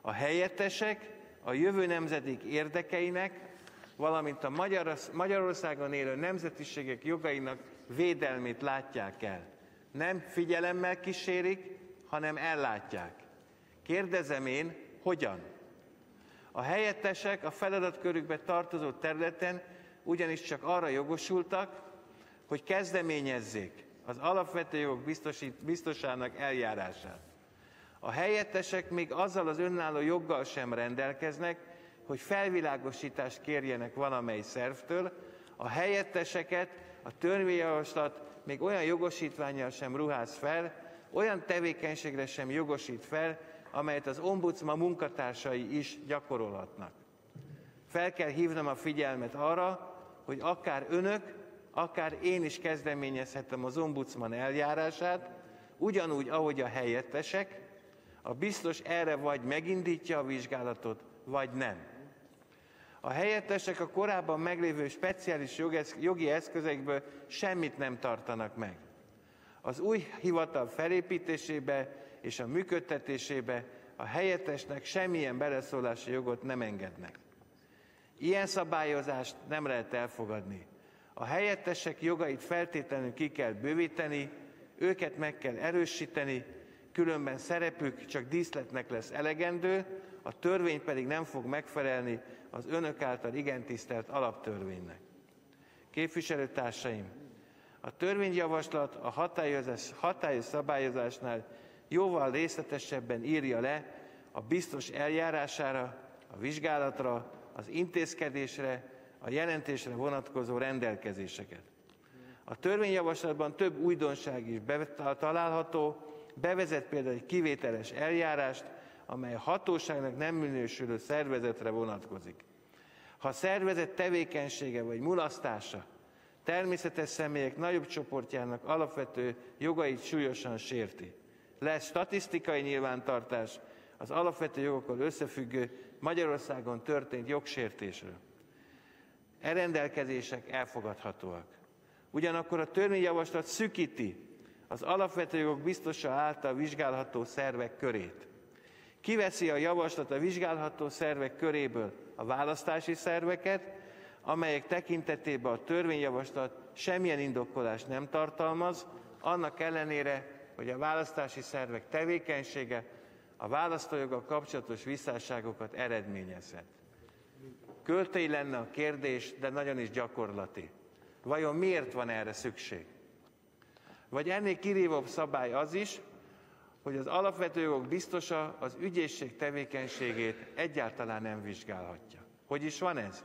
A helyettesek a jövő nemzedék érdekeinek, valamint a Magyarországon élő nemzetiségek jogainak védelmét látják el. Nem figyelemmel kísérik, hanem ellátják. Kérdezem én, hogyan? A helyettesek a feladatkörükbe tartozó területen ugyanis csak arra jogosultak, hogy kezdeményezzék az alapvető jogok biztosának eljárását. A helyettesek még azzal az önálló joggal sem rendelkeznek, hogy felvilágosítást kérjenek valamely szervtől, a helyetteseket a törvényjavaslat még olyan jogosítványjal sem ruház fel, olyan tevékenységre sem jogosít fel, amelyet az ombudsman munkatársai is gyakorolhatnak. Fel kell hívnom a figyelmet arra, hogy akár önök, akár én is kezdeményezhetem az ombudsman eljárását, ugyanúgy, ahogy a helyettesek, a biztos erre vagy megindítja a vizsgálatot, vagy nem. A helyettesek a korábban meglévő speciális jogi eszközekből semmit nem tartanak meg. Az új hivatal felépítésébe és a működtetésébe a helyettesnek semmilyen beleszólási jogot nem engednek. Ilyen szabályozást nem lehet elfogadni. A helyettesek jogait feltétlenül ki kell bővíteni, őket meg kell erősíteni, különben szerepük csak díszletnek lesz elegendő, a törvény pedig nem fog megfelelni az önök által igen tisztelt alaptörvénynek. Képviselőtársaim, a törvényjavaslat a hatályozás, hatályos szabályozásnál jóval részletesebben írja le a biztos eljárására, a vizsgálatra, az intézkedésre, a jelentésre vonatkozó rendelkezéseket. A törvényjavaslatban több újdonság is található, bevezet például egy kivételes eljárást, amely hatóságnak nem minősülő szervezetre vonatkozik. Ha a szervezet tevékenysége vagy mulasztása természetes személyek nagyobb csoportjának alapvető jogait súlyosan sérti, lesz statisztikai nyilvántartás az alapvető jogokkal összefüggő Magyarországon történt jogsértésről. E rendelkezések elfogadhatóak. Ugyanakkor a törvényjavaslat szükíti az alapvető jogok biztosa által vizsgálható szervek körét. Kiveszi a javaslat a vizsgálható szervek köréből a választási szerveket, amelyek tekintetében a törvényjavaslat semmilyen indokolást nem tartalmaz, annak ellenére, hogy a választási szervek tevékenysége a választójoggal kapcsolatos visszáságokat eredményezhet. Költői lenne a kérdés, de nagyon is gyakorlati. Vajon miért van erre szükség? Vagy ennél kirívóbb szabály az is, hogy az alapvető jogok biztosa az ügyészség tevékenységét egyáltalán nem vizsgálhatja. Hogy is van ez?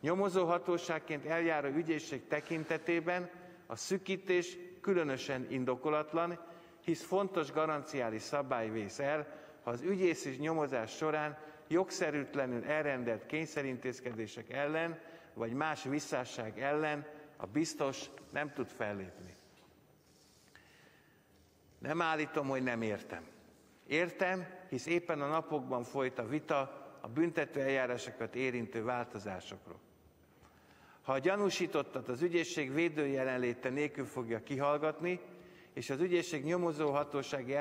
Nyomozó hatóságként eljáró ügyészség tekintetében a szükítés különösen indokolatlan, hisz fontos garanciális szabály vész el, ha az ügyész és nyomozás során jogszerűtlenül elrendelt kényszerintézkedések ellen, vagy más visszásság ellen a biztos nem tud fellépni. Nem állítom, hogy nem értem. Értem, hisz éppen a napokban folyt a vita a büntető eljárásokat érintő változásokról. Ha a gyanúsítottat az ügyészség védő jelenléte nélkül fogja kihallgatni, és az ügyészség nyomozó hatósági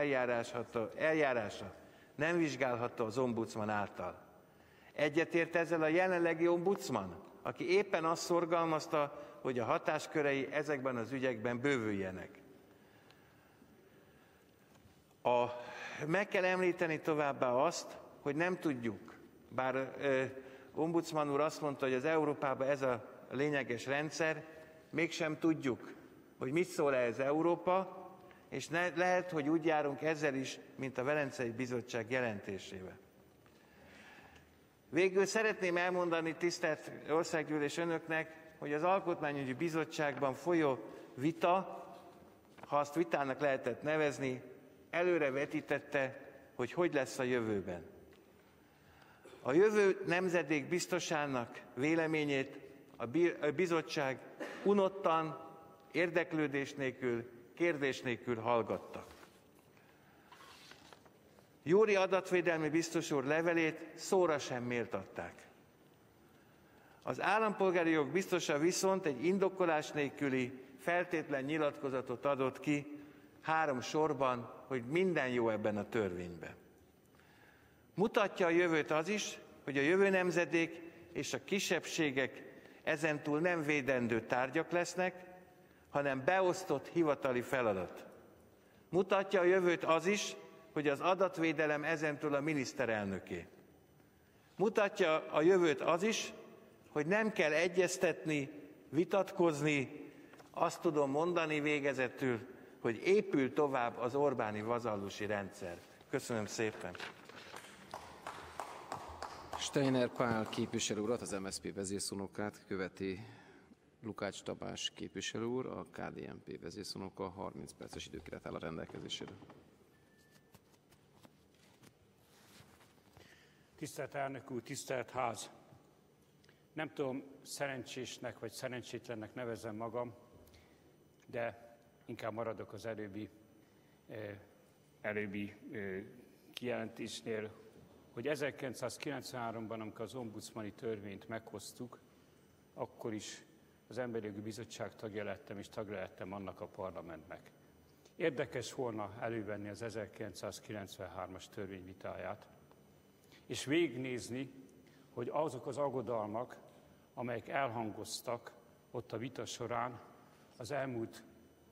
eljárása nem vizsgálható az ombudsman által. Egyetért ezzel a jelenlegi ombudsman, aki éppen azt szorgalmazta, hogy a hatáskörei ezekben az ügyekben bővüljenek. A, meg kell említeni továbbá azt, hogy nem tudjuk, bár ö, ombudsman úr azt mondta, hogy az Európában ez a lényeges rendszer, mégsem tudjuk, hogy mit szól ez Európa, és ne, lehet, hogy úgy járunk ezzel is, mint a Velencei Bizottság jelentésével. Végül szeretném elmondani, tisztelt országgyűlés önöknek, hogy az Alkotmányügyi Bizottságban folyó vita, ha azt vitának lehetett nevezni, előre vetítette, hogy hogy lesz a jövőben. A jövő nemzedék biztosának véleményét a bizottság unottan, érdeklődés nélkül, kérdés nélkül hallgattak. Jóri adatvédelmi biztos úr levelét szóra sem méltatták. Az állampolgári jog biztosa viszont egy indokolás nélküli feltétlen nyilatkozatot adott ki három sorban, hogy minden jó ebben a törvényben. Mutatja a jövőt az is, hogy a jövő nemzedék és a kisebbségek ezentúl nem védendő tárgyak lesznek, hanem beosztott hivatali feladat. Mutatja a jövőt az is, hogy az adatvédelem ezentúl a miniszterelnöké. Mutatja a jövőt az is, hogy nem kell egyeztetni, vitatkozni, azt tudom mondani végezetül, hogy épül tovább az Orbáni vazallusi rendszer. Köszönöm szépen! Steiner Pál képviselő urat, az MSZP vezérszónokát követi Lukács Tabás képviselő úr, a KDNP vezérszónoka 30 perces időkeret áll a rendelkezésére. Tisztelt elnök úr, tisztelt ház! Nem tudom, szerencsésnek vagy szerencsétlennek nevezem magam, de inkább maradok az előbbi, eh, előbbi eh, kijelentésnél, hogy 1993-ban, amikor az ombudsmani törvényt meghoztuk, akkor is az Emberi Jogi Bizottság tagja lettem, és tagja lettem annak a parlamentnek. Érdekes volna elővenni az 1993-as törvény vitáját, és végignézni, hogy azok az aggodalmak, amelyek elhangoztak ott a vita során az elmúlt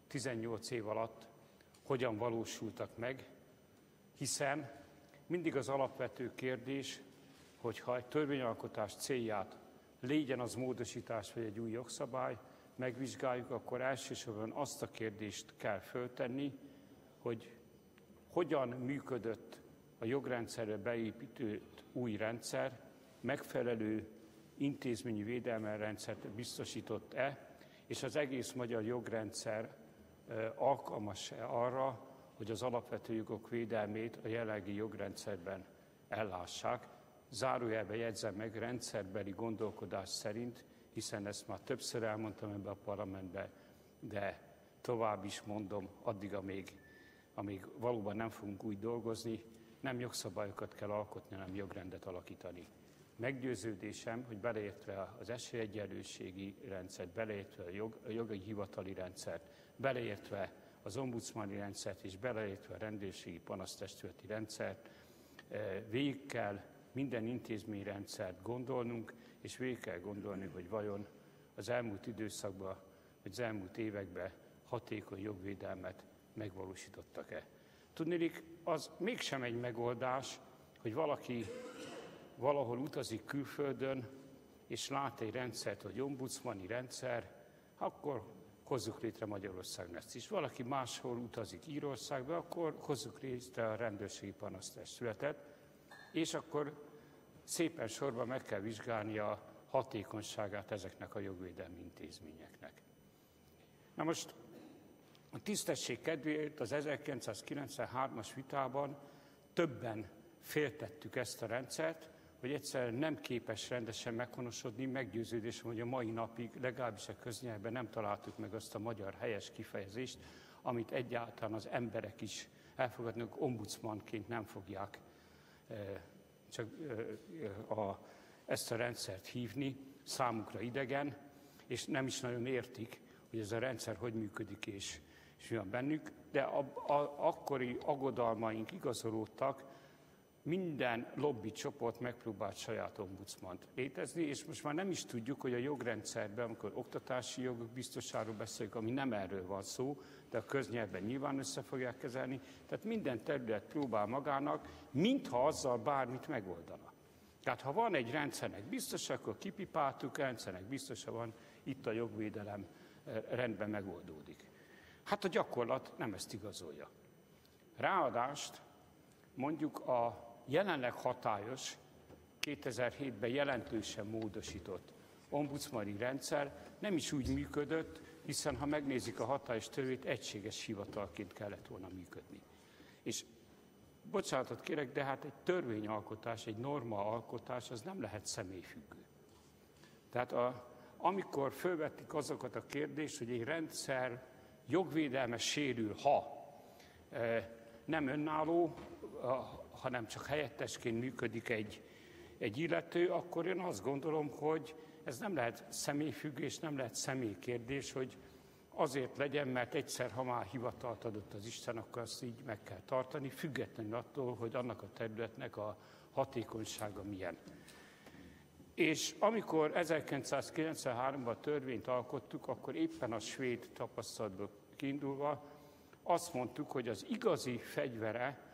18 év alatt, hogyan valósultak meg, hiszen mindig az alapvető kérdés, hogyha egy törvényalkotás célját legyen az módosítás vagy egy új jogszabály, megvizsgáljuk, akkor elsősorban azt a kérdést kell föltenni, hogy hogyan működött a jogrendszerre beépített új rendszer, megfelelő intézményi védelmi rendszert biztosított-e, és az egész magyar jogrendszer alkalmas-e arra, hogy az alapvető jogok védelmét a jelenlegi jogrendszerben ellássák. Zárójelbe jegyzem meg rendszerbeli gondolkodás szerint, hiszen ezt már többször elmondtam ebbe a parlamentbe, de tovább is mondom, addig, amíg, amíg valóban nem fogunk úgy dolgozni, nem jogszabályokat kell alkotni, hanem jogrendet alakítani. Meggyőződésem, hogy beleértve az esélyegyenlőségi rendszert, beleértve a, jog, a jogi hivatali rendszert, beleértve az ombudsmani rendszert és beleértve a rendőrségi panasztestületi rendszert, eh, végig kell minden intézményrendszert gondolnunk, és végig kell gondolni, hogy vajon az elmúlt időszakban, vagy az elmúlt években hatékony jogvédelmet megvalósítottak-e. Tudnélik, az mégsem egy megoldás, hogy valaki valahol utazik külföldön, és lát egy rendszert, hogy ombudsmani rendszer, akkor hozzuk létre Magyarországon ezt is. Valaki máshol utazik Írországba, akkor hozzuk létre a rendőrségi panasztestületet, és akkor szépen sorban meg kell vizsgálni a hatékonyságát ezeknek a jogvédelmi intézményeknek. Na most a tisztesség kedvéért az 1993-as vitában többen féltettük ezt a rendszert, hogy egyszerűen nem képes rendesen meghonosodni, meggyőződésem, hogy a mai napig legalábbis a köznyelben nem találtuk meg azt a magyar helyes kifejezést, amit egyáltalán az emberek is elfogadnak, ombudsmanként nem fogják eh, csak eh, a, ezt a rendszert hívni, számukra idegen, és nem is nagyon értik, hogy ez a rendszer hogy működik és, és mi van bennük, de a, a, akkori aggodalmaink igazolódtak, minden lobby csoport megpróbált saját ombudsmant létezni, és most már nem is tudjuk, hogy a jogrendszerben, amikor oktatási jogok biztosáról beszélünk, ami nem erről van szó, de a köznyelven nyilván össze fogják kezelni, tehát minden terület próbál magának, mintha azzal bármit megoldana. Tehát ha van egy rendszernek biztos, akkor kipipáltuk, rendszernek biztos, van, itt a jogvédelem eh, rendben megoldódik. Hát a gyakorlat nem ezt igazolja. Ráadást mondjuk a jelenleg hatályos, 2007-ben jelentősen módosított ombudsmani rendszer nem is úgy működött, hiszen ha megnézik a hatályos törvényt, egységes hivatalként kellett volna működni. És bocsánatot kérek, de hát egy törvényalkotás, egy norma alkotás, az nem lehet személyfüggő. Tehát a, amikor fölvették azokat a kérdést, hogy egy rendszer jogvédelme sérül, ha e, nem önálló, hanem csak helyettesként működik egy, egy illető, akkor én azt gondolom, hogy ez nem lehet személyfüggés, nem lehet személykérdés, hogy azért legyen, mert egyszer, ha már hivatalt adott az Isten, akkor azt így meg kell tartani, függetlenül attól, hogy annak a területnek a hatékonysága milyen. És amikor 1993-ban a törvényt alkottuk, akkor éppen a svéd tapasztalatból kiindulva azt mondtuk, hogy az igazi fegyvere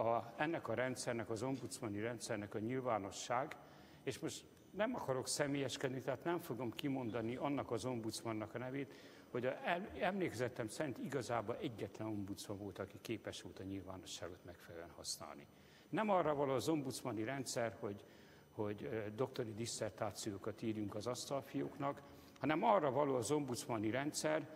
a, ennek a rendszernek, az ombudsmani rendszernek a nyilvánosság, és most nem akarok személyeskedni, tehát nem fogom kimondani annak az ombudsmannak a nevét, hogy a emlékezetem szerint igazából egyetlen ombudsman volt, aki képes volt a nyilvánosságot megfelelően használni. Nem arra való az ombudsmani rendszer, hogy, hogy doktori disszertációkat írjunk az asztalfiúknak, hanem arra való az ombudsmani rendszer,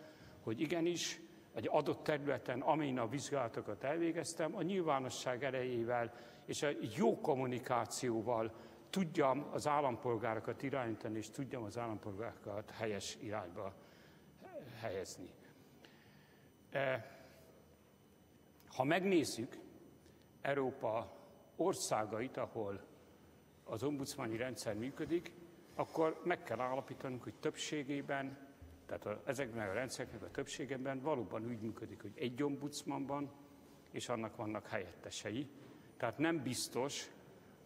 hogy igenis egy adott területen, amin a vizsgálatokat elvégeztem, a nyilvánosság erejével és a jó kommunikációval tudjam az állampolgárokat irányítani, és tudjam az állampolgárokat helyes irányba helyezni. E, ha megnézzük Európa országait, ahol az ombudsmani rendszer működik, akkor meg kell állapítanunk, hogy többségében, tehát a, ezekben a rendszereknek a többségében valóban úgy működik, hogy egy ombudsman és annak vannak helyettesei. Tehát nem biztos,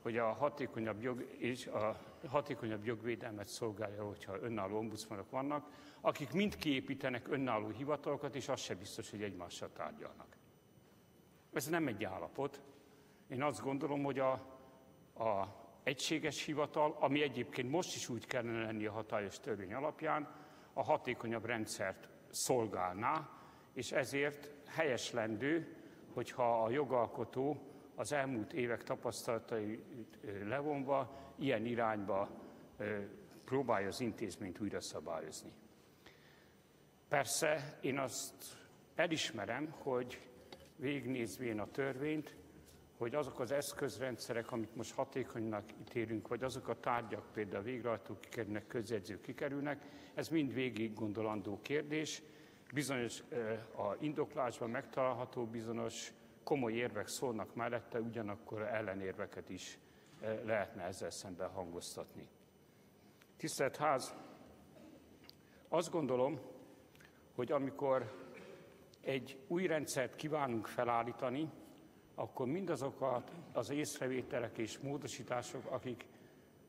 hogy a hatékonyabb, jog, és a hatékonyabb jogvédelmet szolgálja, hogyha önálló ombudsmanok vannak, akik mind kiépítenek önálló hivatalokat, és az se biztos, hogy egymással tárgyalnak. Ez nem egy állapot. Én azt gondolom, hogy a, a egységes hivatal, ami egyébként most is úgy kellene lenni a hatályos törvény alapján, a hatékonyabb rendszert szolgálná, és ezért helyeslendő, hogyha a jogalkotó az elmúlt évek tapasztalatai levonva ilyen irányba próbálja az intézményt újra szabályozni. Persze én azt elismerem, hogy végignézvén a törvényt, hogy azok az eszközrendszerek, amit most hatékonynak ítélünk, vagy azok a tárgyak, például a végrehajtó kikerülnek, közjegyzők kikerülnek, ez mind végig gondolandó kérdés. Bizonyos a indoklásban megtalálható bizonyos komoly érvek szólnak mellette, ugyanakkor ellenérveket is lehetne ezzel szemben hangoztatni. Tisztelt Ház, azt gondolom, hogy amikor egy új rendszert kívánunk felállítani, akkor mindazokat az észrevételek és módosítások, akik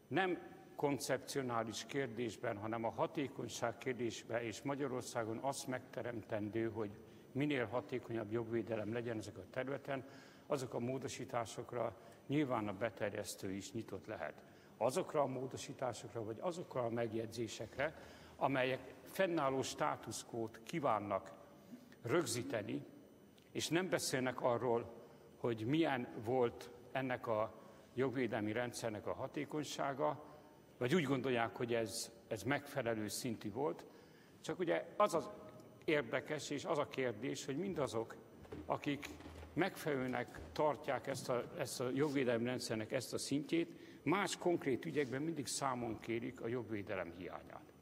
nem koncepcionális kérdésben, hanem a hatékonyság kérdésben és Magyarországon azt megteremtendő, hogy minél hatékonyabb jogvédelem legyen ezek a területen, azok a módosításokra nyilván a beterjesztő is nyitott lehet. Azokra a módosításokra, vagy azokra a megjegyzésekre, amelyek fennálló státuszkót kívánnak rögzíteni, és nem beszélnek arról, hogy milyen volt ennek a jogvédelmi rendszernek a hatékonysága, vagy úgy gondolják, hogy ez, ez megfelelő szintű volt. Csak ugye az az érdekes, és az a kérdés, hogy mindazok, akik megfelelőnek tartják ezt a, ezt a jogvédelmi rendszernek ezt a szintjét, más konkrét ügyekben mindig számon kérik a jogvédelem hiányát.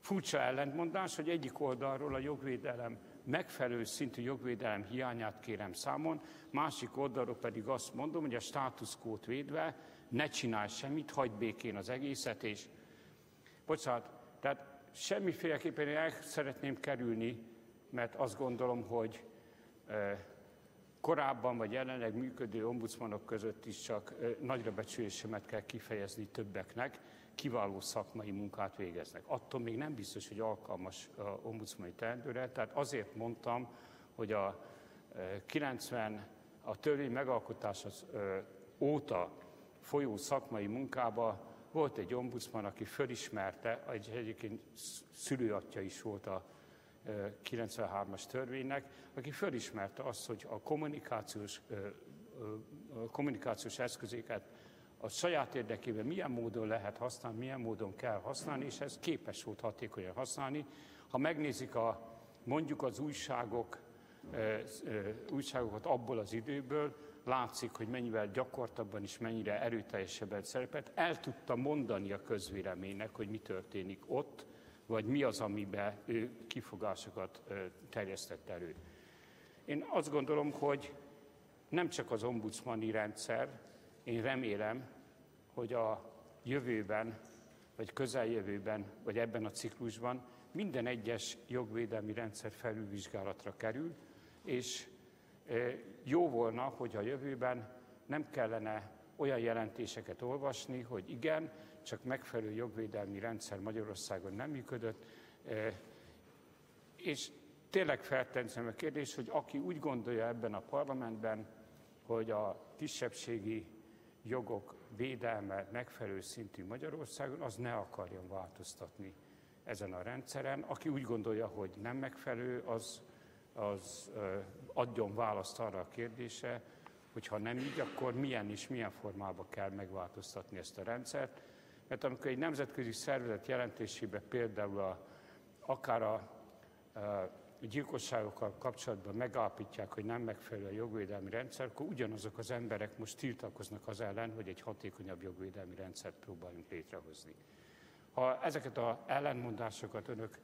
Furcsa ellentmondás, hogy egyik oldalról a jogvédelem megfelelő szintű jogvédelem hiányát kérem számon, másik oldalról pedig azt mondom, hogy a státuszkót védve ne csinálj semmit, hagyd békén az egészet, és bocsánat, tehát semmiféleképpen el szeretném kerülni, mert azt gondolom, hogy korábban vagy jelenleg működő ombudsmanok között is csak nagyra becsülésemet kell kifejezni többeknek, kiváló szakmai munkát végeznek. Attól még nem biztos, hogy alkalmas ombudsmani teendőre, tehát azért mondtam, hogy a 90, a törvény megalkotása óta folyó szakmai munkába volt egy ombudsman, aki fölismerte, egy egyébként szülőatja is volt a 93-as törvénynek, aki fölismerte azt, hogy a kommunikációs, kommunikációs eszközéket a saját érdekében milyen módon lehet használni, milyen módon kell használni, és ez képes volt hatékonyan használni. Ha megnézik a, mondjuk az újságok, újságokat abból az időből, látszik, hogy mennyivel gyakortabban és mennyire erőteljesebben szerepelt. El tudta mondani a közvéleménynek, hogy mi történik ott, vagy mi az, amiben ő kifogásokat terjesztett elő. Én azt gondolom, hogy nem csak az ombudsmani rendszer, én remélem, hogy a jövőben, vagy közeljövőben, vagy ebben a ciklusban minden egyes jogvédelmi rendszer felülvizsgálatra kerül, és jó volna, hogy a jövőben nem kellene olyan jelentéseket olvasni, hogy igen, csak megfelelő jogvédelmi rendszer Magyarországon nem működött, és tényleg feltenzem a kérdést, hogy aki úgy gondolja ebben a parlamentben, hogy a kisebbségi jogok védelme megfelelő szintű Magyarországon, az ne akarjon változtatni ezen a rendszeren. Aki úgy gondolja, hogy nem megfelelő, az, az adjon választ arra a kérdése, hogy ha nem így, akkor milyen és milyen formában kell megváltoztatni ezt a rendszert. Mert amikor egy nemzetközi szervezet jelentésében például a, akár a, a gyilkosságokkal kapcsolatban megállapítják, hogy nem megfelelő a jogvédelmi rendszer, akkor ugyanazok az emberek most tiltakoznak az ellen, hogy egy hatékonyabb jogvédelmi rendszert próbáljunk létrehozni. Ha ezeket az ellenmondásokat önök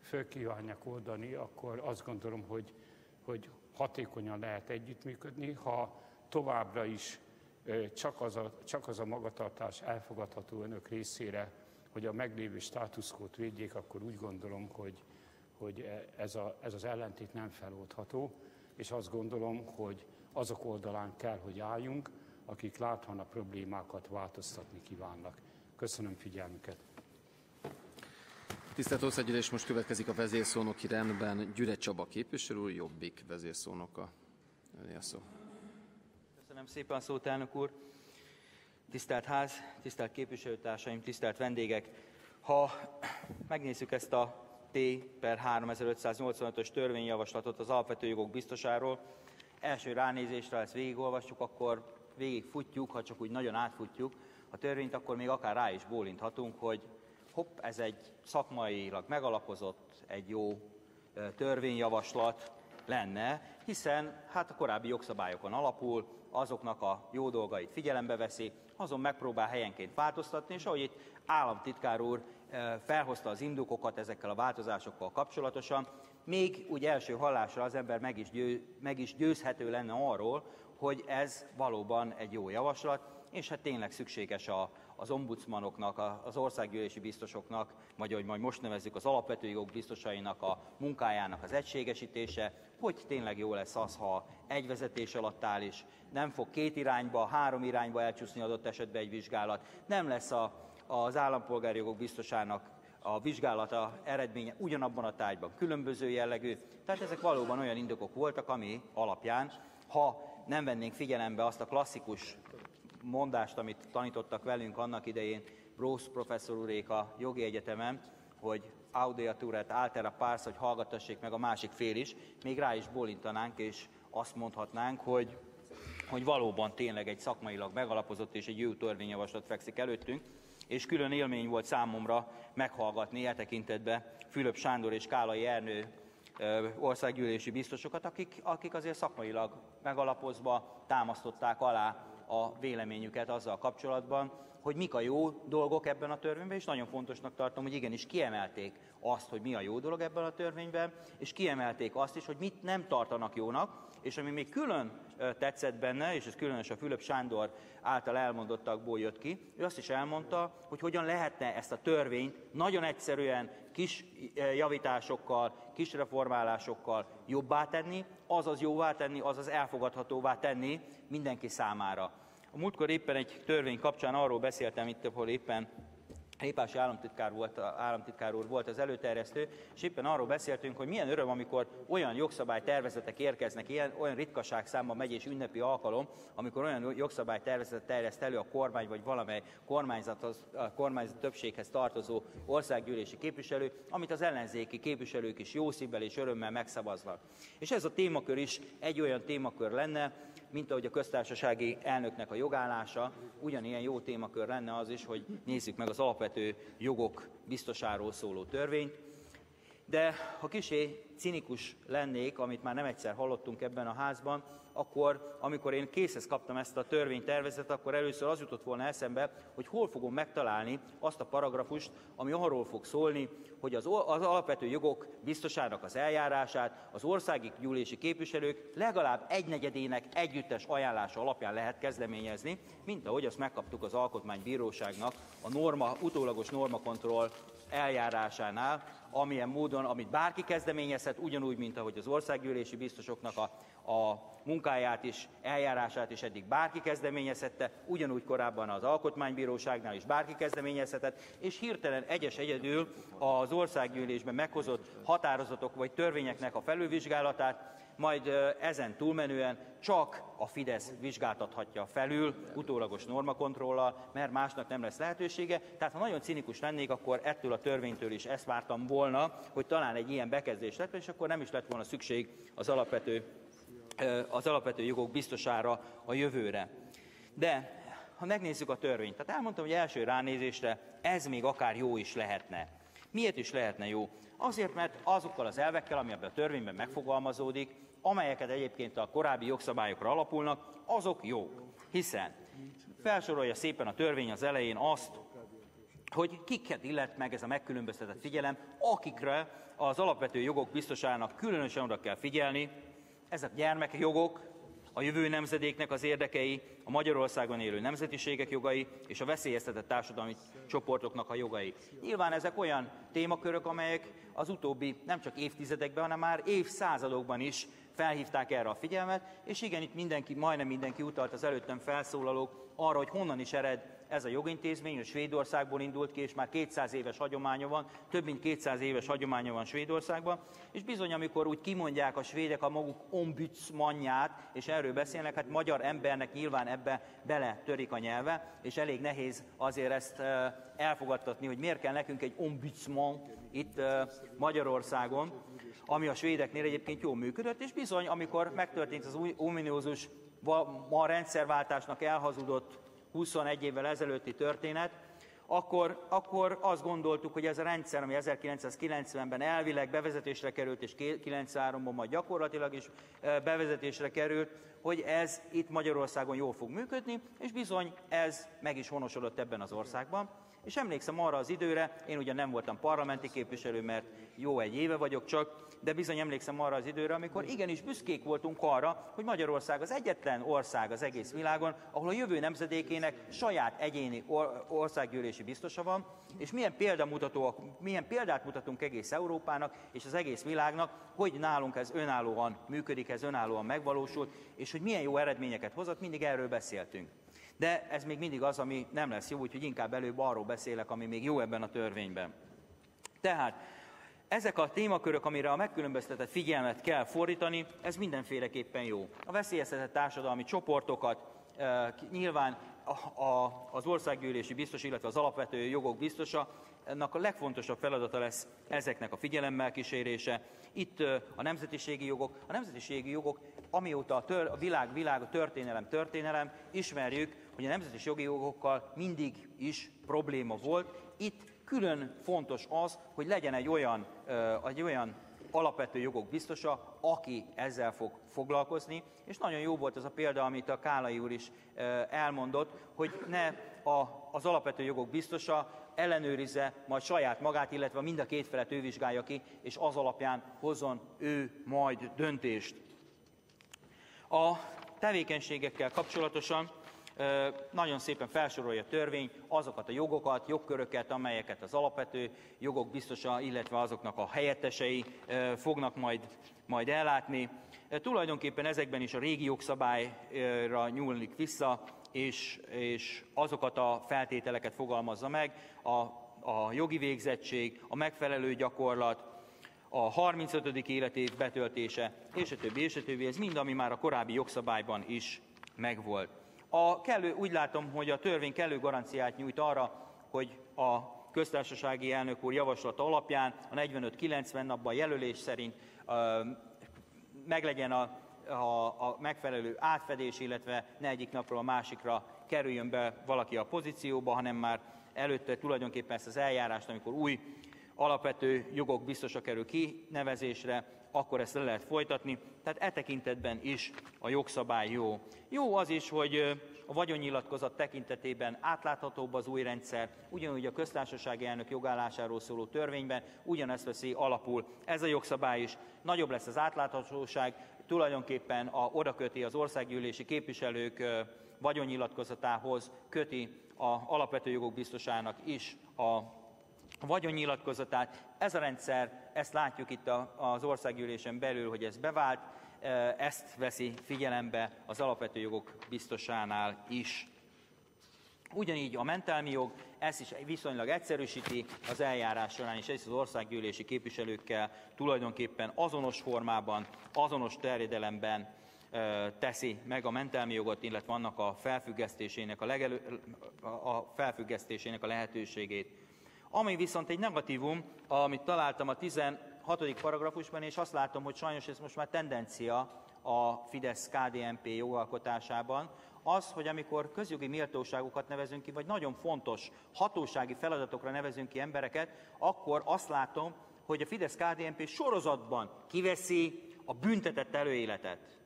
föl oldani, akkor azt gondolom, hogy, hogy hatékonyan lehet együttműködni. Ha továbbra is csak az, a, csak az a magatartás elfogadható önök részére, hogy a meglévő státuszkót védjék, akkor úgy gondolom, hogy, hogy e, ez, a, ez az ellentét nem feloldható, és azt gondolom, hogy azok oldalán kell, hogy álljunk, akik láthan a problémákat változtatni kívánnak. Köszönöm figyelmüket! Tisztelt Országgyűlés, most következik a vezérszónoki rendben Gyüre Csaba képviselő úr, Jobbik vezérszónoka. Öné a szó. Köszönöm szépen a szót, elnök úr. Tisztelt ház, tisztelt képviselőtársaim, tisztelt vendégek! Ha megnézzük ezt a T per 3585-ös törvényjavaslatot az alapvető jogok biztosáról, első ránézésre ezt végigolvasjuk, akkor végigfutjuk, ha csak úgy nagyon átfutjuk a törvényt, akkor még akár rá is bólinthatunk, hogy hopp, ez egy szakmailag megalapozott, egy jó törvényjavaslat lenne, hiszen hát a korábbi jogszabályokon alapul, azoknak a jó dolgait figyelembe veszi, azon megpróbál helyenként változtatni, és ahogy itt államtitkár úr felhozta az indokokat ezekkel a változásokkal kapcsolatosan, még úgy első hallásra az ember meg is, győ, meg is győzhető lenne arról, hogy ez valóban egy jó javaslat, és hát tényleg szükséges a, az ombudsmanoknak, az országgyűlési biztosoknak, vagy ahogy majd most nevezzük, az alapvető jogok biztosainak a munkájának az egységesítése, hogy tényleg jó lesz az, ha egy vezetés alatt áll is, nem fog két irányba, három irányba elcsúszni adott esetben egy vizsgálat, nem lesz a, az állampolgári jogok biztosának a vizsgálata eredménye ugyanabban a tájban különböző jellegű. Tehát ezek valóban olyan indokok voltak, ami alapján, ha nem vennénk figyelembe azt a klasszikus mondást, amit tanítottak velünk annak idején Bruce professzor urék a jogi egyetemen, hogy audiaturet altera pars, hogy hallgatassék meg a másik fél is, még rá is bólintanánk, és azt mondhatnánk, hogy, hogy valóban tényleg egy szakmailag megalapozott és egy jó törvényjavaslat fekszik előttünk, és külön élmény volt számomra meghallgatni e tekintetben Fülöp Sándor és Kálai Ernő országgyűlési biztosokat, akik, akik azért szakmailag megalapozva támasztották alá a véleményüket azzal kapcsolatban, hogy mik a jó dolgok ebben a törvényben, és nagyon fontosnak tartom, hogy igenis kiemelték azt, hogy mi a jó dolog ebben a törvényben, és kiemelték azt is, hogy mit nem tartanak jónak, és ami még külön tetszett benne, és ez különös a Fülöp Sándor által elmondottakból jött ki, ő azt is elmondta, hogy hogyan lehetne ezt a törvényt nagyon egyszerűen kis javításokkal, kis reformálásokkal jobbá tenni, azaz jóvá tenni, azaz elfogadhatóvá tenni mindenki számára. A múltkor éppen egy törvény kapcsán arról beszéltem itt, ahol éppen Lépási államtitkár, volt, államtitkár úr volt az előterjesztő, és éppen arról beszéltünk, hogy milyen öröm, amikor olyan jogszabálytervezetek érkeznek, ilyen, olyan ritkaság számban megy és ünnepi alkalom, amikor olyan jogszabálytervezet terjeszt elő a kormány vagy valamely kormányzathoz, a kormányzat többséghez tartozó országgyűlési képviselő, amit az ellenzéki képviselők is jó szívvel és örömmel megszavaznak. És ez a témakör is egy olyan témakör lenne, mint ahogy a köztársasági elnöknek a jogállása, ugyanilyen jó témakör lenne az is, hogy nézzük meg az alapvető jogok biztosáról szóló törvényt. De ha kisé cinikus lennék, amit már nem egyszer hallottunk ebben a házban, akkor amikor én készhez kaptam ezt a törvénytervezetet, akkor először az jutott volna eszembe, hogy hol fogom megtalálni azt a paragrafust, ami arról fog szólni, hogy az, az alapvető jogok biztosának az eljárását az országi gyűlési képviselők legalább egynegyedének együttes ajánlása alapján lehet kezdeményezni, mint ahogy azt megkaptuk az Alkotmánybíróságnak a norma, utólagos normakontroll eljárásánál, amilyen módon, amit bárki kezdeményez, kezdeményezhet, ugyanúgy, mint ahogy az országgyűlési biztosoknak a, a munkáját is, eljárását is eddig bárki kezdeményezhette, ugyanúgy korábban az Alkotmánybíróságnál is bárki kezdeményezhetett, és hirtelen egyes egyedül az országgyűlésben meghozott határozatok vagy törvényeknek a felülvizsgálatát majd ezen túlmenően csak a Fidesz vizsgáltathatja felül, utólagos normakontrollal, mert másnak nem lesz lehetősége. Tehát ha nagyon cinikus lennék, akkor ettől a törvénytől is ezt vártam volna, hogy talán egy ilyen bekezdés lett, és akkor nem is lett volna szükség az alapvető, az alapvető jogok biztosára a jövőre. De ha megnézzük a törvényt, tehát elmondtam, hogy első ránézésre ez még akár jó is lehetne. Miért is lehetne jó? Azért, mert azokkal az elvekkel, ami ebben a törvényben megfogalmazódik, amelyeket egyébként a korábbi jogszabályokra alapulnak, azok jók. Hiszen felsorolja szépen a törvény az elején azt, hogy kiket illet meg ez a megkülönböztetett figyelem, akikre az alapvető jogok biztosának különösen oda kell figyelni, ezek gyermekjogok, a jövő nemzedéknek az érdekei, a Magyarországon élő nemzetiségek jogai és a veszélyeztetett társadalmi csoportoknak a jogai. Nyilván ezek olyan témakörök, amelyek az utóbbi nem csak évtizedekben, hanem már évszázadokban is felhívták erre a figyelmet, és igen, itt mindenki, majdnem mindenki utalt az előttem felszólalók arra, hogy honnan is ered ez a jogintézmény, hogy Svédországból indult ki, és már 200 éves hagyománya van, több mint 200 éves hagyománya van Svédországban, és bizony, amikor úgy kimondják a svédek a maguk ombudsmanját, és erről beszélnek, hát magyar embernek nyilván ebbe bele törik a nyelve, és elég nehéz azért ezt elfogadtatni, hogy miért kell nekünk egy ombudsman itt Magyarországon, ami a svédeknél egyébként jól működött, és bizony, amikor megtörtént az ominózus ma rendszerváltásnak elhazudott 21 évvel ezelőtti történet, akkor, akkor azt gondoltuk, hogy ez a rendszer, ami 1990-ben elvileg bevezetésre került, és 93-ban majd gyakorlatilag is bevezetésre került, hogy ez itt Magyarországon jól fog működni, és bizony ez meg is honosodott ebben az országban. És emlékszem arra az időre, én ugye nem voltam parlamenti képviselő, mert jó egy éve vagyok csak, de bizony emlékszem arra az időre, amikor igenis büszkék voltunk arra, hogy Magyarország az egyetlen ország az egész világon, ahol a jövő nemzedékének saját egyéni országgyűlési biztosa van, és milyen, példamutatóak, milyen példát mutatunk egész Európának és az egész világnak, hogy nálunk ez önállóan működik, ez önállóan megvalósult, és hogy milyen jó eredményeket hozott, mindig erről beszéltünk. De ez még mindig az, ami nem lesz jó, úgyhogy inkább előbb arról beszélek, ami még jó ebben a törvényben. Tehát ezek a témakörök, amire a megkülönböztetett figyelmet kell fordítani, ez mindenféleképpen jó. A veszélyeztetett társadalmi csoportokat e, nyilván a, a, az országgyűlési biztos, illetve az alapvető jogok biztosa, ennek a legfontosabb feladata lesz ezeknek a figyelemmel kísérése. Itt e, a nemzetiségi jogok, a nemzetiségi jogok, amióta a, tör, a világ, világ, a történelem, történelem, ismerjük, hogy a nemzeti jogi jogokkal mindig is probléma volt. Itt külön fontos az, hogy legyen egy olyan, egy olyan alapvető jogok biztosa, aki ezzel fog foglalkozni, és nagyon jó volt az a példa, amit a Kálai úr is elmondott, hogy ne a, az alapvető jogok biztosa ellenőrizze majd saját magát, illetve mind a két felet ő vizsgálja ki, és az alapján hozzon ő majd döntést. A tevékenységekkel kapcsolatosan nagyon szépen felsorolja a törvény azokat a jogokat, jogköröket, amelyeket az alapvető jogok biztosa, illetve azoknak a helyettesei fognak majd, majd ellátni. Tulajdonképpen ezekben is a régi jogszabályra nyúlik vissza, és, és azokat a feltételeket fogalmazza meg, a, a jogi végzettség, a megfelelő gyakorlat, a 35. életév betöltése, és a többi, és a többi, ez mind, ami már a korábbi jogszabályban is megvolt. A kellő, úgy látom, hogy a törvény kellő garanciát nyújt arra, hogy a köztársasági elnök úr javaslata alapján a 45-90 napban jelölés szerint ö, meglegyen a, a, a megfelelő átfedés, illetve ne egyik napról a másikra kerüljön be valaki a pozícióba, hanem már előtte tulajdonképpen ezt az eljárást, amikor új alapvető jogok biztosak kerül kinevezésre, akkor ezt le lehet folytatni. Tehát e tekintetben is a jogszabály jó. Jó az is, hogy a vagyonnyilatkozat tekintetében átláthatóbb az új rendszer, ugyanúgy a köztársasági elnök jogállásáról szóló törvényben ugyanezt veszi alapul. Ez a jogszabály is. Nagyobb lesz az átláthatóság, tulajdonképpen a, oda köti az országgyűlési képviselők vagyonnyilatkozatához, köti a alapvető jogok biztosának is a vagyonnyilatkozatát. Ez a rendszer, ezt látjuk itt az országgyűlésen belül, hogy ez bevált, ezt veszi figyelembe az alapvető jogok biztosánál is. Ugyanígy a mentelmi jog, ezt is viszonylag egyszerűsíti az eljárás során, és ezt az országgyűlési képviselőkkel tulajdonképpen azonos formában, azonos terjedelemben teszi meg a mentelmi jogot, illetve annak a felfüggesztésének a, legelő, a felfüggesztésének a lehetőségét. Ami viszont egy negatívum, amit találtam a 16. paragrafusban, és azt látom, hogy sajnos ez most már tendencia a Fidesz-KDNP jogalkotásában, az, hogy amikor közjogi méltóságokat nevezünk ki, vagy nagyon fontos hatósági feladatokra nevezünk ki embereket, akkor azt látom, hogy a Fidesz-KDNP sorozatban kiveszi a büntetett előéletet.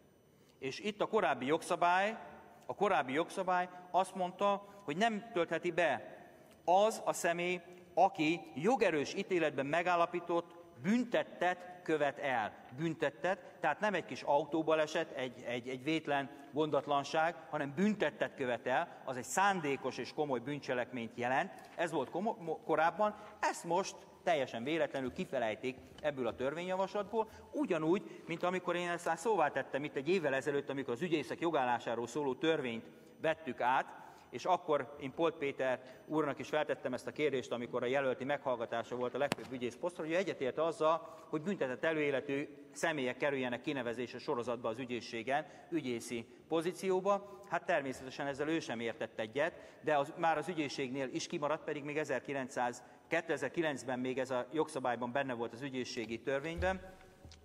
És itt a korábbi jogszabály, a korábbi jogszabály azt mondta, hogy nem töltheti be az a személy, aki jogerős ítéletben megállapított büntettet követ el. Büntettet, tehát nem egy kis autóbaleset, egy, egy, egy vétlen gondatlanság, hanem büntettet követ el, az egy szándékos és komoly bűncselekményt jelent. Ez volt komo- korábban, ezt most teljesen véletlenül kifelejtik ebből a törvényjavaslatból, ugyanúgy, mint amikor én ezt már szóvá tettem itt egy évvel ezelőtt, amikor az ügyészek jogállásáról szóló törvényt vettük át, és akkor én Polt Péter úrnak is feltettem ezt a kérdést, amikor a jelölti meghallgatása volt a legfőbb ügyész posztra, hogy egyetért azzal, hogy büntetett előéletű személyek kerüljenek kinevezése sorozatba az ügyészségen, ügyészi pozícióba. Hát természetesen ezzel ő sem értett egyet, de az, már az ügyészségnél is kimaradt, pedig még 1900 2009-ben még ez a jogszabályban benne volt az ügyészségi törvényben,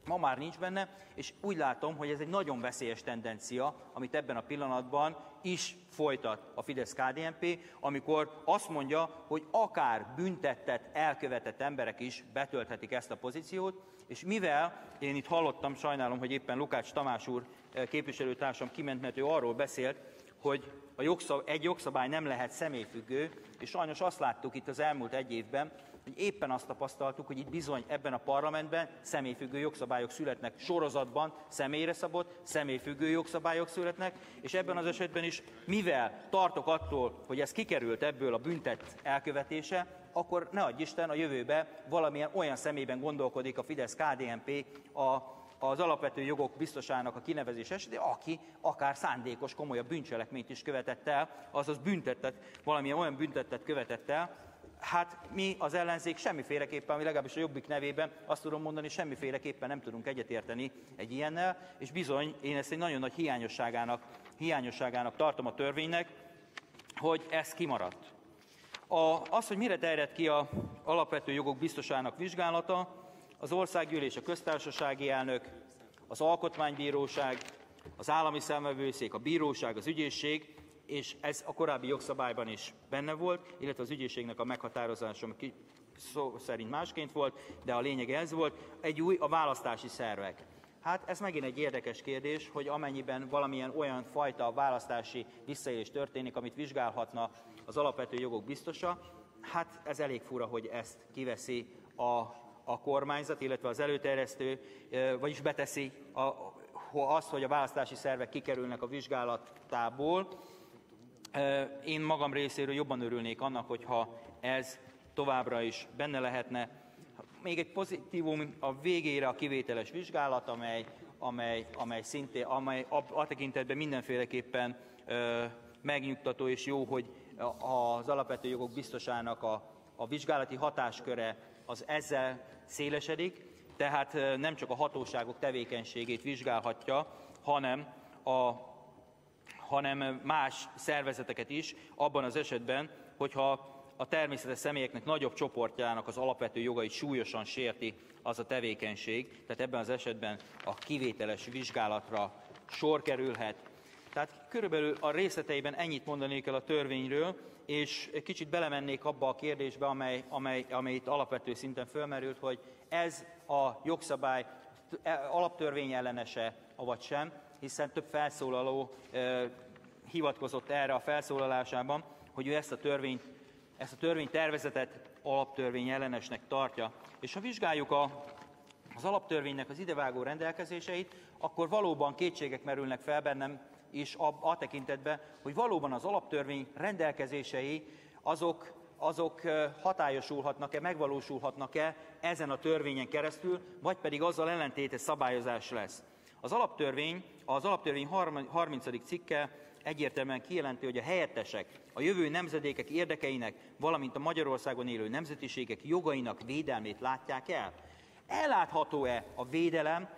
Ma már nincs benne, és úgy látom, hogy ez egy nagyon veszélyes tendencia, amit ebben a pillanatban is folytat a Fidesz-KDNP, amikor azt mondja, hogy akár büntettet, elkövetett emberek is betölthetik ezt a pozíciót, és mivel én itt hallottam, sajnálom, hogy éppen Lukács Tamás úr eh, képviselőtársam kiment, mert ő arról beszélt, hogy a jogszab, egy jogszabály nem lehet személyfüggő, és sajnos azt láttuk itt az elmúlt egy évben, hogy éppen azt tapasztaltuk, hogy itt bizony ebben a parlamentben személyfüggő jogszabályok születnek. Sorozatban, személyre szabott, személyfüggő jogszabályok születnek, és ebben az esetben is, mivel tartok attól, hogy ez kikerült ebből a büntet elkövetése, akkor ne adj Isten a jövőbe valamilyen olyan személyben gondolkodik a Fidesz-KDNP a az alapvető jogok biztosának a kinevezés esetén, aki akár szándékos, komolyabb bűncselekményt is követett el, azaz büntettet, valamilyen olyan büntettet követett el, hát mi az ellenzék semmiféleképpen, ami legalábbis a Jobbik nevében azt tudom mondani, semmiféleképpen nem tudunk egyetérteni egy ilyennel, és bizony én ezt egy nagyon nagy hiányosságának, hiányosságának tartom a törvénynek, hogy ez kimaradt. A, az, hogy mire terjed ki a alapvető jogok biztosának vizsgálata, az országgyűlés, a köztársasági elnök, az alkotmánybíróság, az állami szemvevőszék, a bíróság, az ügyészség, és ez a korábbi jogszabályban is benne volt, illetve az ügyészségnek a meghatározása szó szerint másként volt, de a lényeg ez volt, egy új, a választási szervek. Hát ez megint egy érdekes kérdés, hogy amennyiben valamilyen olyan fajta választási visszaélés történik, amit vizsgálhatna az alapvető jogok biztosa, hát ez elég fura, hogy ezt kiveszi a a kormányzat, illetve az előterjesztő, vagyis beteszi a, azt, hogy a választási szervek kikerülnek a vizsgálatából. Én magam részéről jobban örülnék annak, hogyha ez továbbra is benne lehetne. Még egy pozitívum a végére a kivételes vizsgálat, amely, amely, amely szintén, amely a, tekintetben mindenféleképpen ö, megnyugtató és jó, hogy az alapvető jogok biztosának a, a vizsgálati hatásköre az ezzel szélesedik, tehát nem csak a hatóságok tevékenységét vizsgálhatja, hanem, a, hanem más szervezeteket is, abban az esetben, hogyha a természetes személyeknek nagyobb csoportjának az alapvető jogait súlyosan sérti az a tevékenység, tehát ebben az esetben a kivételes vizsgálatra sor kerülhet. Tehát körülbelül a részleteiben ennyit mondanék el a törvényről, és kicsit belemennék abba a kérdésbe, amely, amely, amely itt alapvető szinten fölmerült, hogy ez a jogszabály e, alaptörvény ellenese, vagy sem, hiszen több felszólaló hivatkozott erre a felszólalásában, hogy ő ezt a törvényt, ezt a törvény tervezetet alaptörvény ellenesnek tartja. És ha vizsgáljuk a, az alaptörvénynek az idevágó rendelkezéseit, akkor valóban kétségek merülnek fel bennem is a, a tekintetben, hogy valóban az alaptörvény rendelkezései azok azok hatályosulhatnak-e, megvalósulhatnak-e ezen a törvényen keresztül, vagy pedig azzal ellentétes szabályozás lesz. Az alaptörvény, az alaptörvény 30. cikke egyértelműen kijelenti, hogy a helyettesek a jövő nemzedékek érdekeinek, valamint a Magyarországon élő nemzetiségek jogainak védelmét látják el. Ellátható-e a védelem